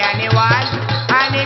anyone. And he